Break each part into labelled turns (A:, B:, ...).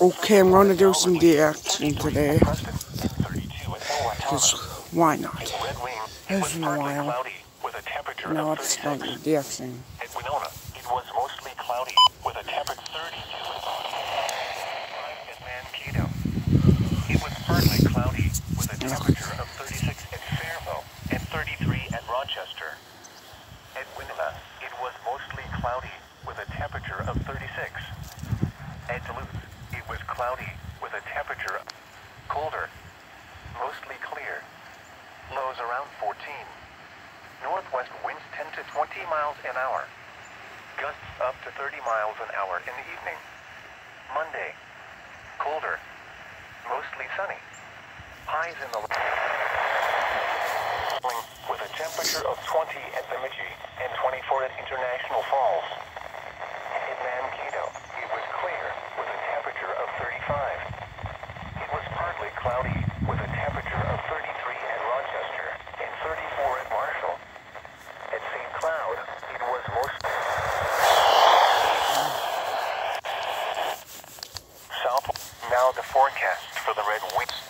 A: Okay, I'm going to do some DXing today. Because why not? It's been a while. Now let's start DXing.
B: It was mostly cloudy with a temperature 32 at Mankato. It was partly cloudy with a temperature of 36 at and 33 at Rochester. At Winona, it was cloudy with a temperature of 36. At Duluth, it was cloudy with a temperature colder, mostly clear. Lows around 14. Northwest winds 10 to 20 miles an hour. Gusts up to 30 miles an hour in the evening. Monday, colder, mostly sunny. Highs in the with a temperature of 20 at Bemidji and 24 at International Falls. In Mankato, it was clear with a temperature of 35. It was partly cloudy with a temperature of 33 at Rochester and 34 at Marshall. At St. Cloud, it was mostly south. Now the forecast for the red winds.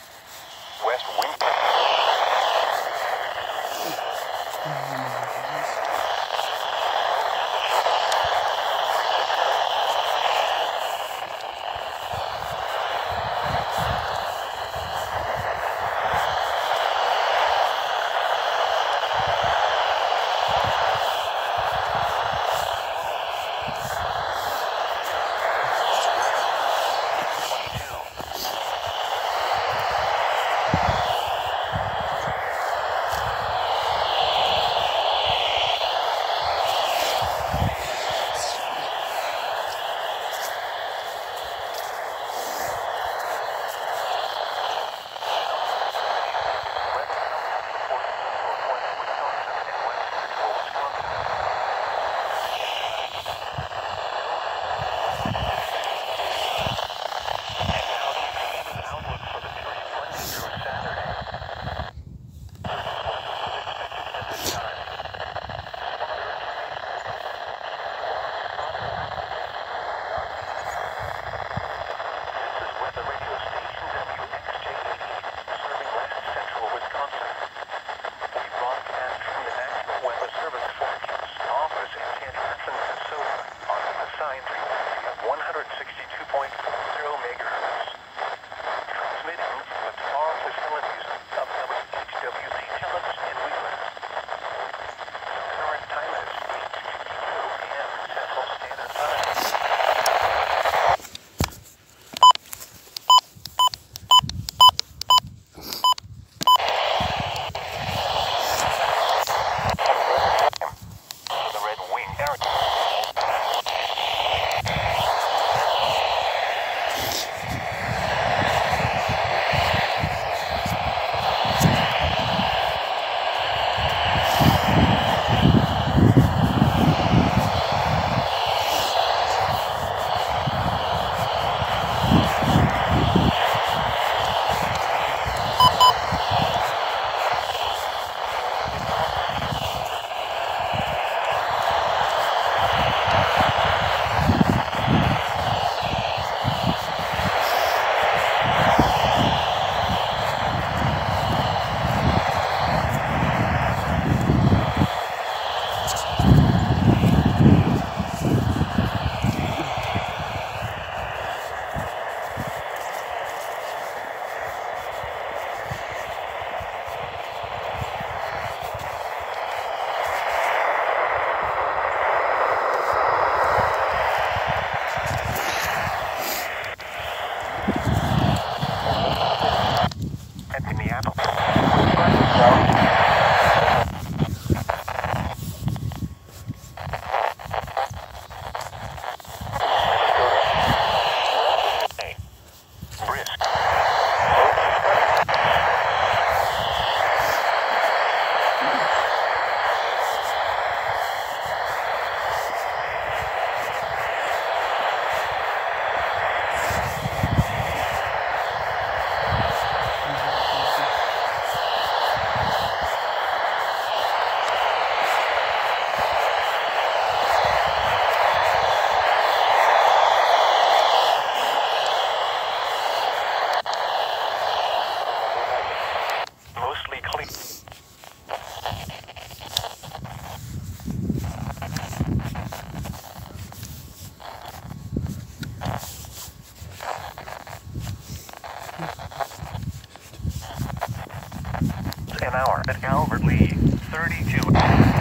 B: An hour at Albert Lea. 32.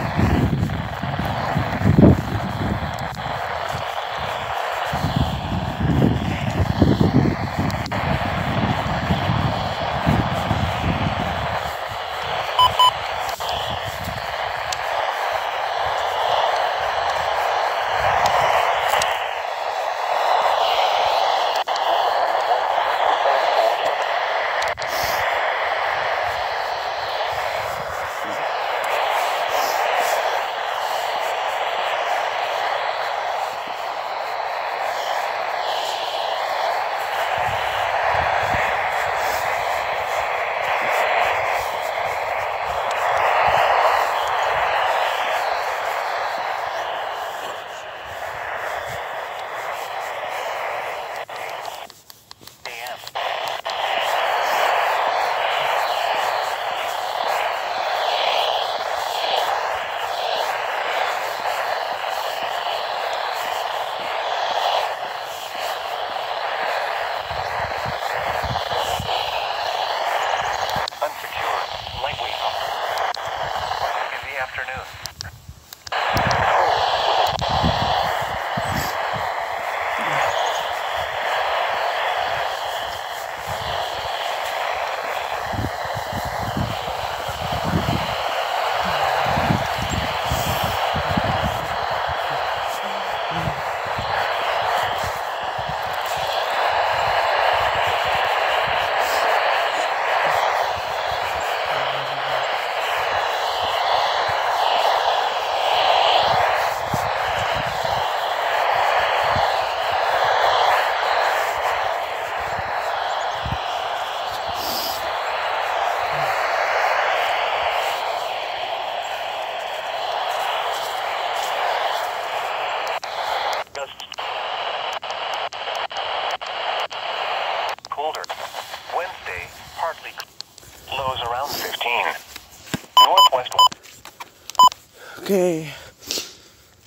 A: Okay,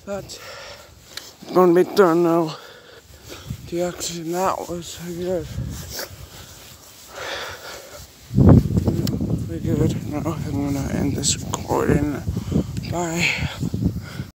A: that's gonna be done now. The accident that was good. Pretty good. Now I'm gonna end this recording. Bye.